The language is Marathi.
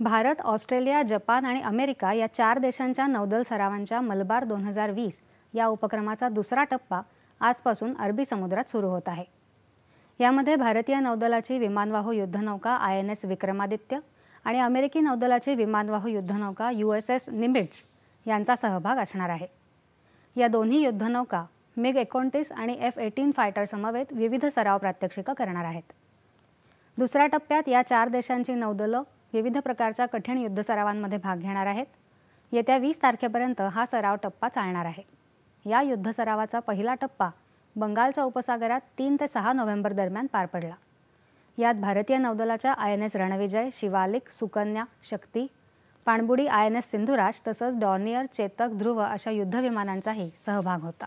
भारत ऑस्ट्रेलिया जपान आणि अमेरिका या चार देशांच्या नौदल सरावांच्या मलबार दोन हजार वीस या उपक्रमाचा दुसरा टप्पा आजपासून अरबी समुद्रात सुरू होत आहे. यामध्ये भारतीय नौदलाची विमानवाहू युद्धनौका आय एन एस विक्रमादित्य आणि अमेरिकी नौदलाची विमानवाहू युद्धनौका यू एस एस निमिट्स यांचा सहभाग असणार आहे. या दोन्ही युद्धनौका मिग एकोणतीस आणि एफ एटीन फायटरसमवेत विविध सराव प्रात्यक्षिकं करणार आहेत. दुसऱ्या टप्प्यात या चार देशांची नौदलं विविध प्रकारच्या कठीण युद्ध सरावांमध्ये भाग घेणार आहेत. येत्या वीस तारखेपर्यंत हा सराव टप्पा चालणार आहे. या युद्ध सरावाचा पहिला टप्पा बंगालच्या उपसागरात तीन ते सहा नोव्हेंबर दरम्यान पार पडला. यात भारतीय नौदलाच्या I N S Ranvijay Shivalik Sukanya Shakti पाणबुडी आय एन एस सिंधुराज तसंच डॉर्नियर चेतक ध्रुव अशा युद्धविमानांचाही सहभाग होता.